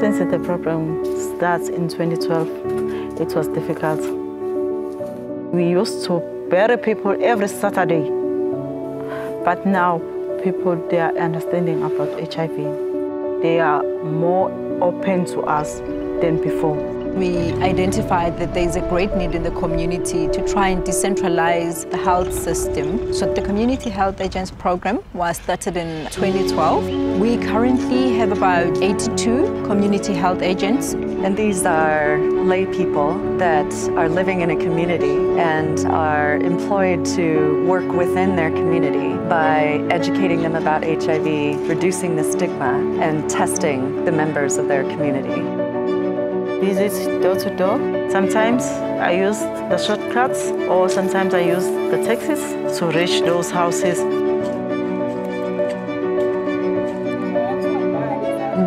the problem starts in 2012, it was difficult. We used to bury people every Saturday, but now people they are understanding about HIV. They are more open to us than before. We identified that there is a great need in the community to try and decentralize the health system. So the Community Health Agents program was started in 2012. We currently have about 82 community health agents. And these are lay people that are living in a community and are employed to work within their community by educating them about HIV, reducing the stigma, and testing the members of their community visit door to door. Sometimes I use the shortcuts or sometimes I use the taxis to reach those houses.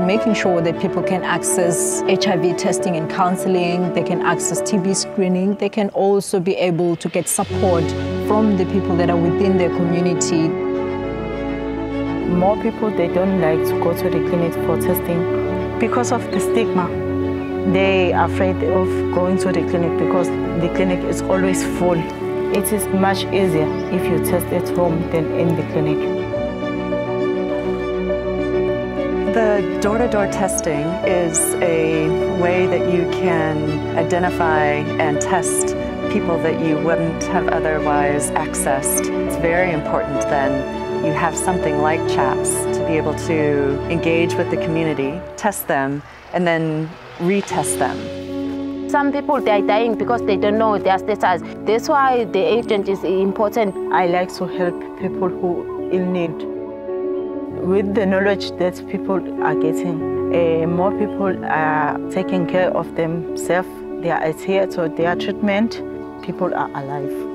Making sure that people can access HIV testing and counseling, they can access TB screening, they can also be able to get support from the people that are within their community. More people, they don't like to go to the clinic for testing because of the stigma they are afraid of going to the clinic because the clinic is always full. It is much easier if you test at home than in the clinic. The door-to-door -door testing is a way that you can identify and test people that you wouldn't have otherwise accessed. It's very important then you have something like CHAPS to be able to engage with the community, test them, and then retest them. Some people, they are dying because they don't know their status. That's why the agent is important. I like to help people who in need. With the knowledge that people are getting, uh, more people are taking care of themselves. They are adhered to their treatment. People are alive.